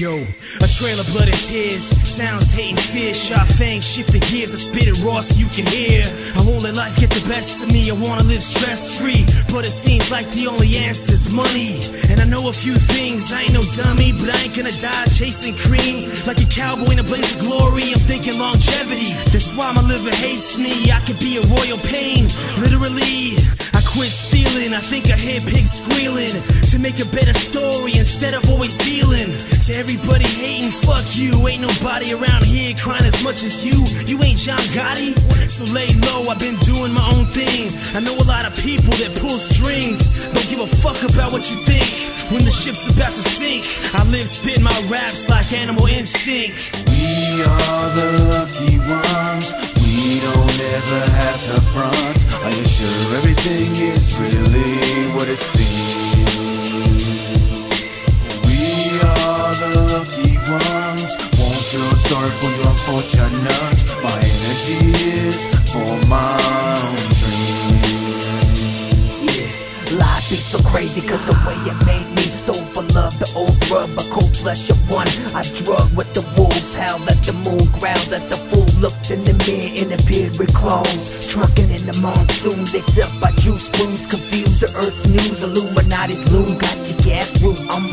Yo, a trail of blood and tears, sounds, hate, and fear. Sharp fangs, shift the gears, I spit it raw so you can hear. I won't let life get the best of me, I wanna live stress free. But it seems like the only answer's money. And I know a few things, I ain't no dummy, but I ain't gonna die chasing cream. Like a cowboy in a blaze of glory, I'm thinking longevity. That's why my liver hates me, I could be a royal pain, literally. I quit stealing, I think I hear pigs squealing To make a better story instead of always dealing To everybody hating, fuck you. Ain't nobody around here crying as much as you. You ain't John Gotti, so lay low. I've been doing my own thing. I know a lot of people that pull strings. Don't give a fuck about what you think. When the ship's about to sink I live spitting my raps like animal instinct. We are the lucky ones. We don't ever have to front. Are you sure everything is really what it seems? Sorry for your unfortunate My energy is for my life be so crazy cause the way it made me so for love The old rub, a cold flesh of one. I drug with the wolves, howl at the moon Growl at the fool, looked in the mirror and appeared with clones Trucking in the monsoon, licked up by juice spoons Confused the earth news, Illuminati's loom. Got your gas room, I'm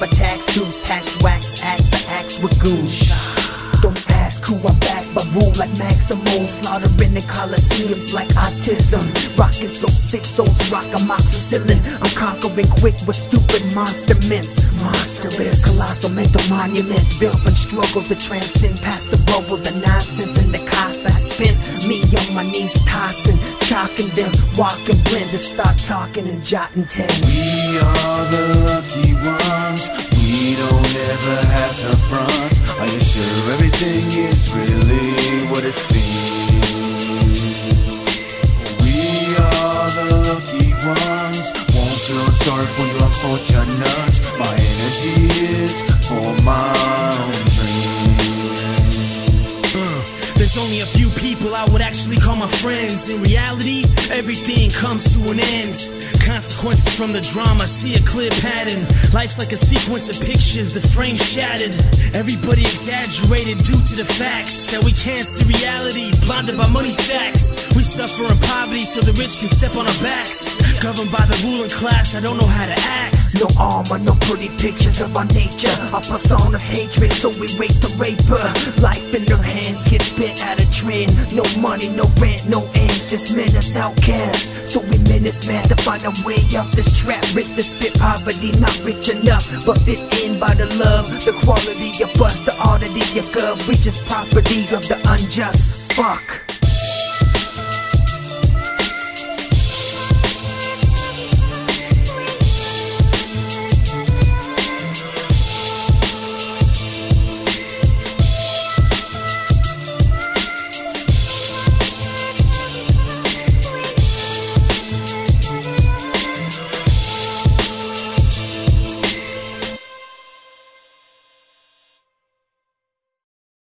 by tax dues, tax wax, axe, I axe with goons don't ask who I'm back, but rule like Maximus. Slaughtering the Coliseums like autism. Rockin' so sick, souls rock amoxicillin. I'm conquering quick with stupid monster mints. Monstrous, colossal mental monuments. Built from struggle to transcend past the bubble, the nonsense and the cost I spent. Me on my knees tossing, chalking them, walking blend to start talking and jotting ten. We are the lucky ones don't have to front Are you sure everything is really what it seems? Only a few people I would actually call my friends. In reality, everything comes to an end. Consequences from the drama, see a clear pattern. Life's like a sequence of pictures, the frame shattered. Everybody exaggerated due to the facts that we can't see reality, blinded by money stacks. Suffer in poverty so the rich can step on our backs. Governed by the ruling class, I don't know how to act. No armor, no pretty pictures of our nature. Our persona's hatred, so we rape the raper. Life in their hands gets bent out of trend. No money, no rent, no ends, just menace outcasts. So we menace man to find a way up this trap. Rip the spit poverty, not rich enough, but fit in by the love, the quality of us, the oddity of gov. We just property of the unjust. Fuck.